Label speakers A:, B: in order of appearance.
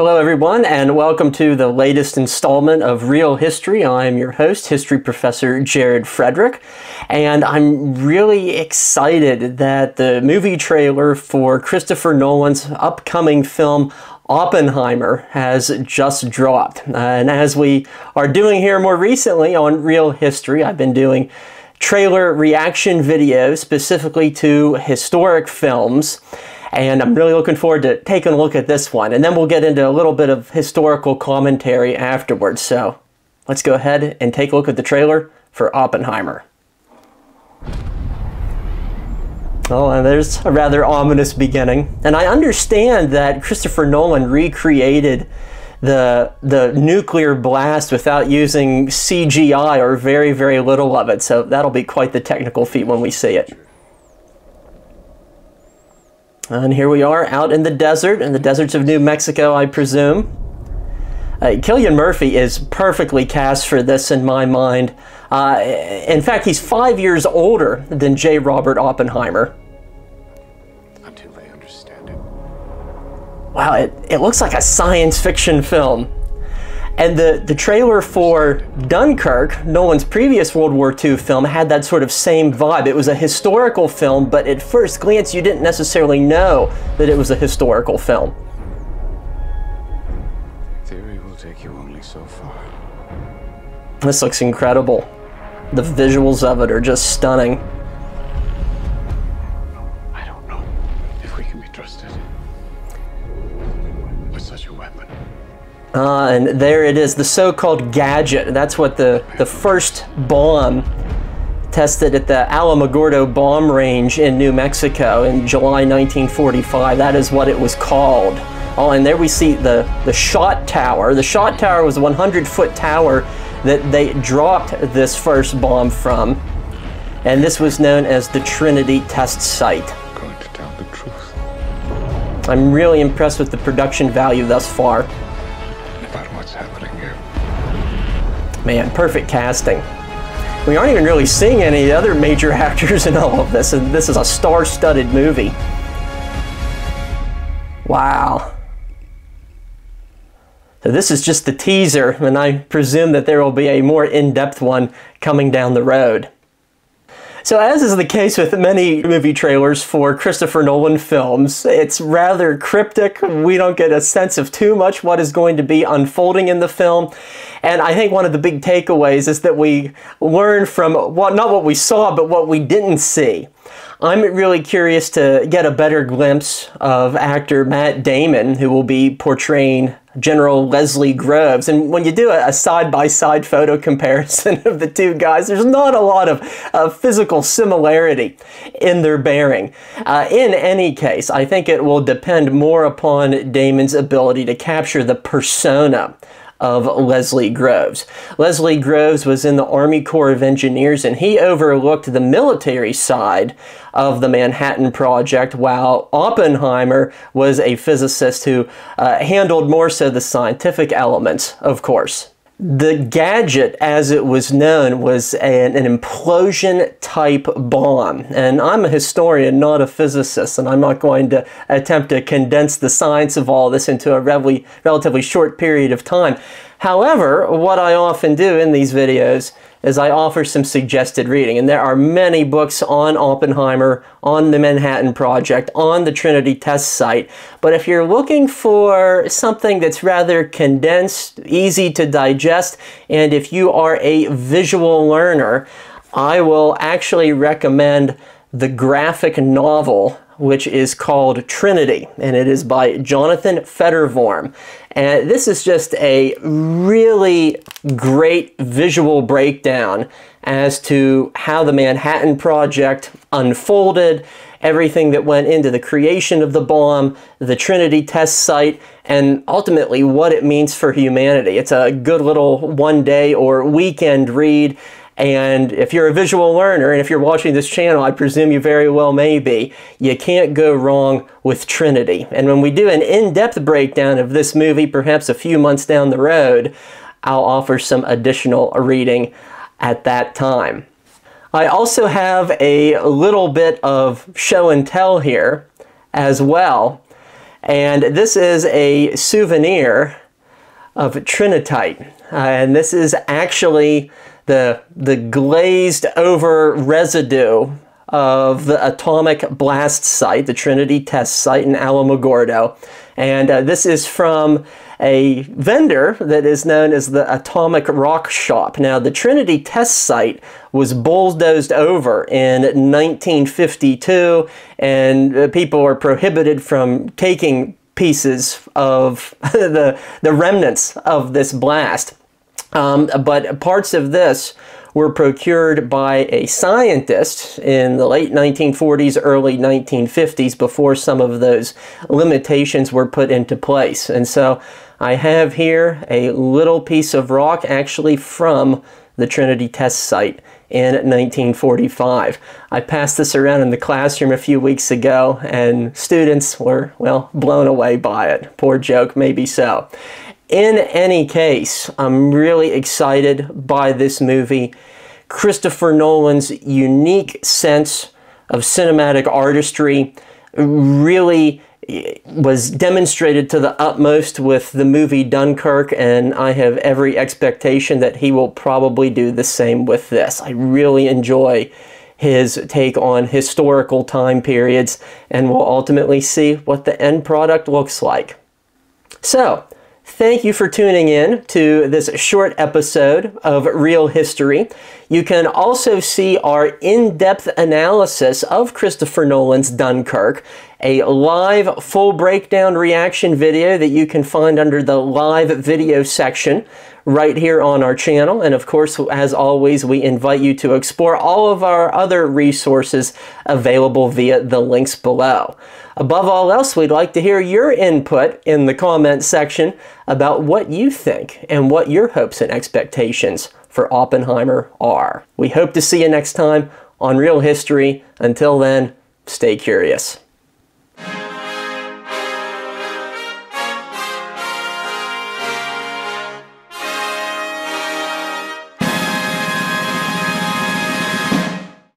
A: Hello, everyone, and welcome to the latest installment of Reel History. I'm your host, history professor Jared Frederick, and I'm really excited that the movie trailer for Christopher Nolan's upcoming film Oppenheimer has just dropped. And as we are doing here more recently on Reel History, I've been doing trailer reaction videos specifically to historic films and I'm really looking forward to taking a look at this one. And then we'll get into a little bit of historical commentary afterwards. So let's go ahead and take a look at the trailer for Oppenheimer. Oh, and there's a rather ominous beginning. And I understand that Christopher Nolan recreated the the nuclear blast without using CGI or very very little of it. So that'll be quite the technical feat when we see it. And here we are out in the desert, in the deserts of New Mexico, I presume. Uh, Cillian Murphy is perfectly cast for this in my mind. Uh, in fact, he's five years older than J. Robert Oppenheimer.
B: Until they understand it.
A: Wow, it, it looks like a science fiction film. And the, the trailer for Dunkirk, Nolan's previous World War II film, had that sort of same vibe. It was a historical film, but at first glance, you didn't necessarily know that it was a historical film.
B: Theory will take you only so far.
A: This looks incredible. The visuals of it are just stunning. Uh, and there it is, the so-called gadget. That's what the, the first bomb tested at the Alamogordo bomb range in New Mexico in July 1945. That is what it was called. Oh, and there we see the, the shot tower. The shot tower was a 100-foot tower that they dropped this first bomb from. And this was known as the Trinity test site.
B: I'm going to tell the truth
A: I'm really impressed with the production value thus far. Man, perfect casting. We aren't even really seeing any other major actors in all of this, and this is a star-studded movie. Wow. So this is just the teaser, and I presume that there will be a more in-depth one coming down the road. So as is the case with many movie trailers for Christopher Nolan films, it's rather cryptic. We don't get a sense of too much what is going to be unfolding in the film. And I think one of the big takeaways is that we learn from what not what we saw, but what we didn't see. I'm really curious to get a better glimpse of actor Matt Damon, who will be portraying General Leslie Groves. And when you do a side by side photo comparison of the two guys, there's not a lot of physical similarity in their bearing. Uh, in any case, I think it will depend more upon Damon's ability to capture the persona of Leslie Groves. Leslie Groves was in the Army Corps of Engineers and he overlooked the military side of the Manhattan Project while Oppenheimer was a physicist who uh, handled more so the scientific elements, of course. The gadget, as it was known, was an, an, implosion type bomb. And I'm a historian, not a physicist, and I'm not going to attempt to condense the science of all this into a relatively, relatively short period of time. However, what I often do in these videos is I offer some suggested reading. And there are many books on Oppenheimer, on the Manhattan Project, on the Trinity test site. But if you're looking for something that's rather condensed, easy to digest, and if you are a visual learner, I will actually recommend the graphic novel which is called Trinity, and it is by Jonathan Fetter-Vorm. And this is just a really great visual breakdown as to how the Manhattan Project unfolded, everything that went into the creation of the bomb, the Trinity test site, and ultimately what it means for humanity. It's a good little one day or weekend read. And if you're a visual learner, and if you're watching this channel, I presume you very well may be, you can't go wrong with Trinity. And when we do an in-depth breakdown of this movie, perhaps a few months down the road, I'll offer some additional reading at that time. I also have a little bit of show and tell here as well. And this is a souvenir of Trinitite. Uh, and this is actually the, the glazed over residue of the atomic blast site, the Trinity test site in Alamogordo. And uh, this is from a vendor that is known as the Atomic Rock Shop. Now, the Trinity test site was bulldozed over in 1952, and uh, people are prohibited from taking pieces of the, the remnants of this blast. Um, but parts of this were procured by a scientist in the late 1940s, early 1950s, before some of those limitations were put into place. And so I have here a little piece of rock actually from the Trinity test site in 1945. I passed this around in the classroom a few weeks ago and students were, well, blown away by it. Poor joke, maybe so. In any case, I'm really excited by this movie. Christopher Nolan's unique sense of cinematic artistry really eh, was demonstrated to the utmost with the movie Dunkirk, and I have every expectation that he will probably do the same with this. I really enjoy his take on historical time periods, and we'll ultimately see what the end product looks like. So, Thank you for tuning in to this short episode of Reel History. You can also see our in-depth analysis of Christopher Nolan's Dunkirk, a live full breakdown reaction video that you can find under the live video section right here on our channel. And of course, as always, we invite you to explore all of our other resources available via the links below. Above all else, we'd like to hear your input in the comment section about what you think and what your hopes and expectations for Oppenheimer are. We hope to see you next time on Reel History. Until then, stay curious.